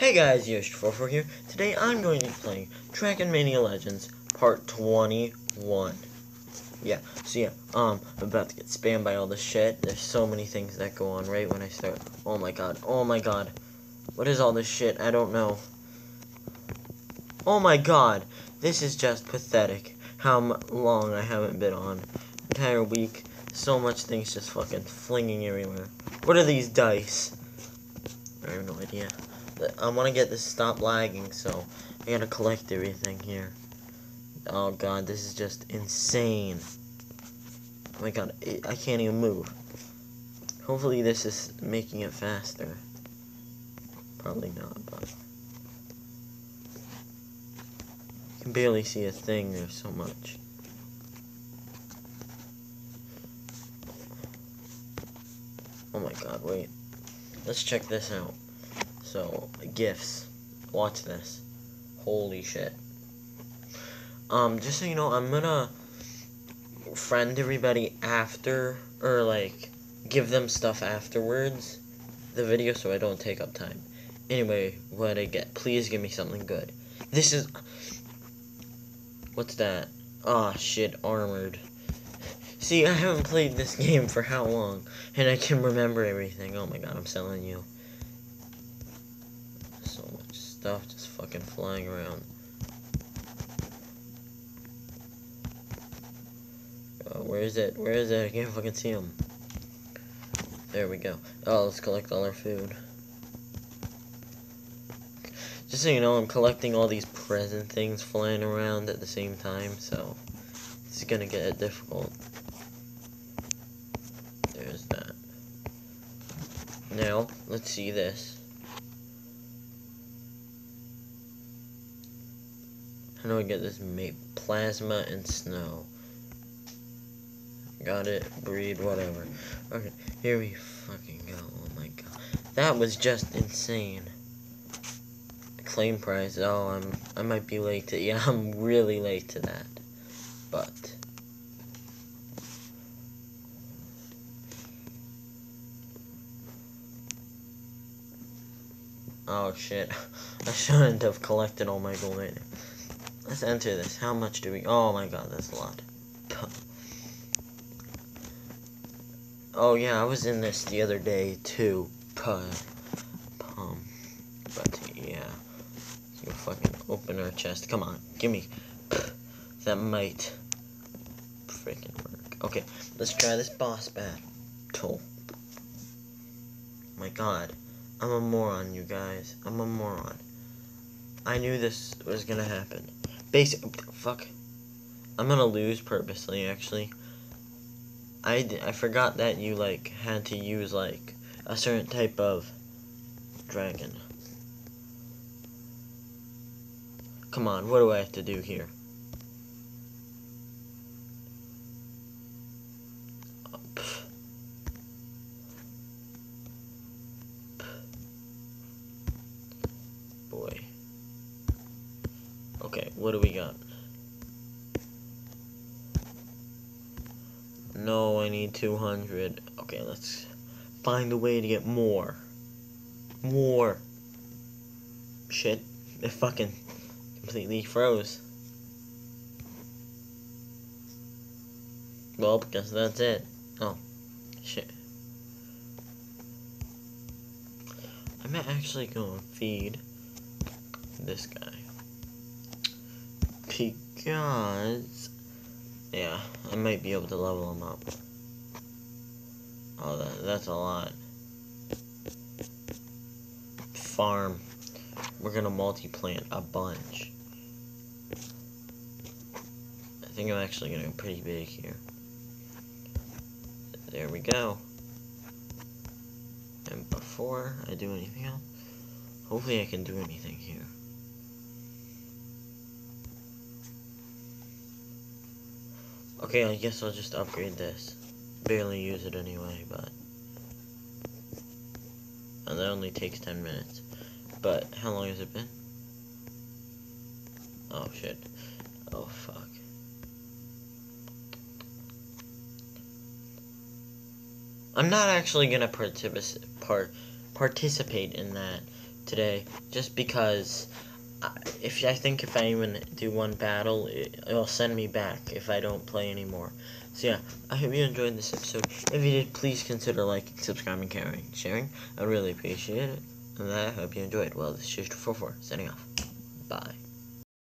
Hey guys, Yoshi44 here. Today I'm going to be playing Dragon Mania Legends Part 21. Yeah, so yeah, um, I'm about to get spammed by all this shit. There's so many things that go on right when I start. Oh my god, oh my god. What is all this shit? I don't know. Oh my god, this is just pathetic. How long I haven't been on. Entire week, so much things just fucking flinging everywhere. What are these dice? I have no idea. I want to get this stop lagging, so I gotta collect everything here. Oh god, this is just insane. Oh my god, it, I can't even move. Hopefully this is making it faster. Probably not, but... You can barely see a thing, there's so much. Oh my god, wait. Let's check this out. So, gifts. Watch this. Holy shit. Um, just so you know, I'm gonna friend everybody after, or like, give them stuff afterwards, the video, so I don't take up time. Anyway, what I get, please give me something good. This is, what's that? Ah, oh, shit, armored. See, I haven't played this game for how long, and I can remember everything. Oh my god, I'm selling you. So much stuff just fucking flying around. Uh, where is it? Where is it? I can't fucking see him. There we go. Oh, let's collect all our food. Just so you know, I'm collecting all these present things flying around at the same time, so it's gonna get difficult. There's that. Now, let's see this. How do I get this mate? Plasma and snow. Got it. Breed, whatever. Okay, here we fucking go. Oh my god. That was just insane. Claim prize. Oh, I'm I might be late to yeah, I'm really late to that. But Oh shit. I shouldn't have collected all my gold right Let's enter this. How much do we... Oh my god, that's a lot. Oh yeah, I was in this the other day too. Um, but yeah. Let's go fucking open our chest. Come on, give me. That might freaking work. Okay, let's try this boss battle. My god. I'm a moron, you guys. I'm a moron. I knew this was gonna happen. Basic. Oh, fuck. I'm gonna lose purposely, actually. I, I forgot that you, like, had to use, like, a certain type of dragon. Come on, what do I have to do here? Okay, what do we got? No, I need 200. Okay, let's find a way to get more. More. Shit. It fucking completely froze. Well, because that's it. Oh. Shit. I'm actually going to feed this guy because yeah, I might be able to level them up. Oh, that, that's a lot. Farm. We're gonna multi-plant a bunch. I think I'm actually gonna go pretty big here. There we go. And before I do anything else, hopefully I can do anything here. Okay, I guess I'll just upgrade this. Barely use it anyway, but... And that only takes 10 minutes. But, how long has it been? Oh, shit. Oh, fuck. I'm not actually gonna participate part participate in that today, just because if I think if I even do one battle, it, it'll send me back if I don't play anymore. So yeah, I hope you enjoyed this episode. If you did, please consider liking, subscribing, caring, sharing. I really appreciate it. And I hope you enjoyed. Well, this is 244 signing off. Bye.